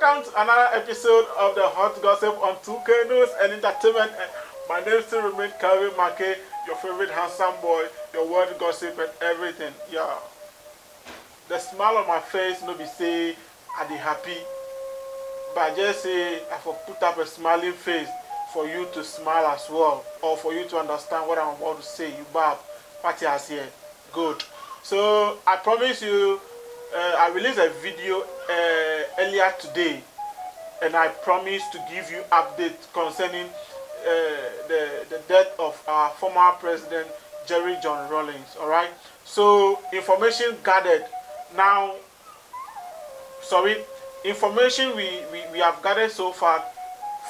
welcome to another episode of the Hot Gossip on 2K News and Entertainment. My name still remains Calvin Mackey, your favorite handsome boy, your world gossip and everything. Yeah. The smile on my face, no be say I be happy, but I just say I for put up a smiling face for you to smile as well, or for you to understand what I'm about to say. You bab, party as here. Good. So I promise you, uh, I released a video uh, earlier today, and I promise to give you updates concerning uh, the the death of our former president Jerry John Rawlings. All right. So information gathered now. Sorry, information we, we, we have gathered so far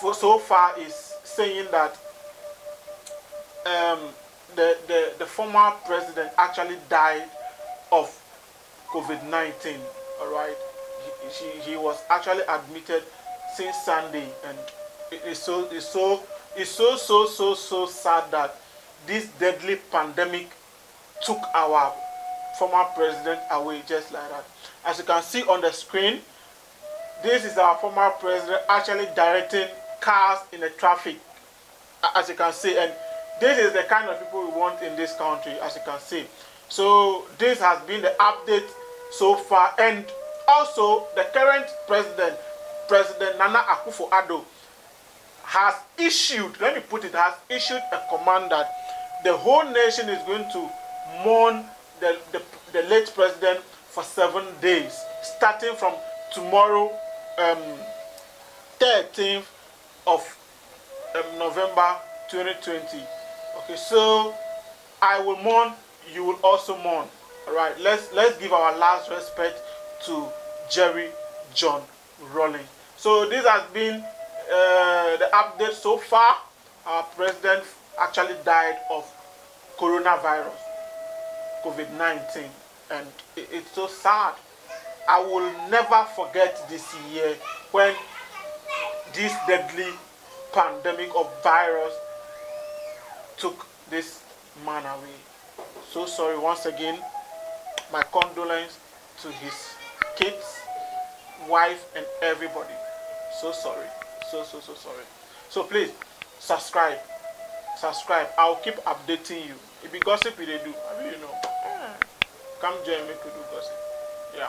for, so far is saying that um, the, the, the former president actually died of COVID-19 all right he, he, was actually admitted since Sunday and it is so it's so it's so so so so sad that this deadly pandemic took our former president away just like that. As you can see on the screen this is our former president actually directing cars in the traffic as you can see. And this is the kind of people we want in this country as you can see. So this has been the update so far and also the current president president nana akufo-addo has issued let me put it has issued a command that the whole nation is going to mourn the, the, the late president for seven days starting from tomorrow um, 13th of um, November 2020. Okay, so I will mourn, you will also mourn. All right, let's let's give our last respect to Jerry John Rawlings. So this has been uh, the update so far. Our president actually died of coronavirus, COVID-19, and it, it's so sad. I will never forget this year when this deadly pandemic of virus took this man away. So sorry once again. My condolence to his kids, wife, and everybody. So sorry. So so so sorry. So please subscribe. Subscribe. I'll keep updating you. If you gossip, they do. I mean, you know. Come join me to do gossip. Yeah.